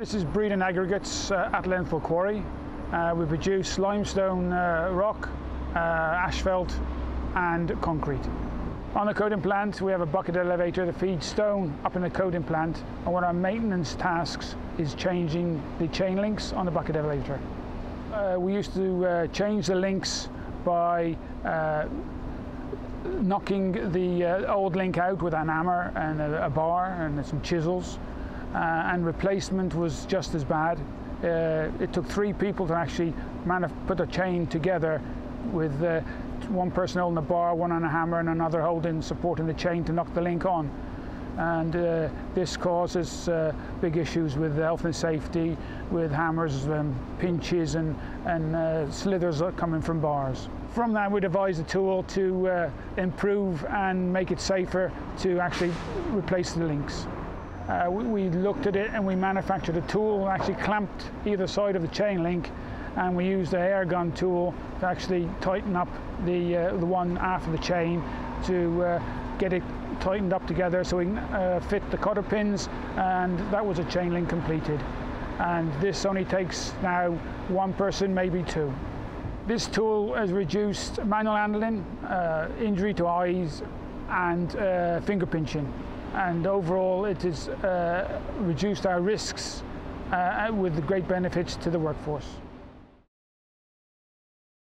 This is Breedon Aggregates uh, at Leinthall Quarry. Uh, we produce limestone uh, rock, uh, asphalt and concrete. On the coating plant we have a bucket elevator that feeds stone up in the coating plant and one of our maintenance tasks is changing the chain links on the bucket elevator. Uh, we used to uh, change the links by knocking the old link out with an hammer and a, a bar and some chisels and replacement was just as bad. Uh, it took three people to actually put a chain together with uh, one person holding a bar, one on a hammer and another holding, supporting the chain to knock the link on. And uh, this causes uh, big issues with health and safety, with hammers, and pinches and, and uh, slithers coming from bars. From that we devised a tool to improve and make it safer to actually replace the links. Uh, we, we, looked at it and we manufactured a tool actually clamped either side of the chain link and we used the air gun tool to actually tighten up the, uh, the one after the chain to uh, get it tightened up together so we can uh, fit the cotter pins and that was a chain link completed and this only takes now one person maybe two. This tool has reduced manual handling, uh, injury to eyes and uh, finger pinching and overall it has uh, reduced our risks uh, with great benefits to the workforce.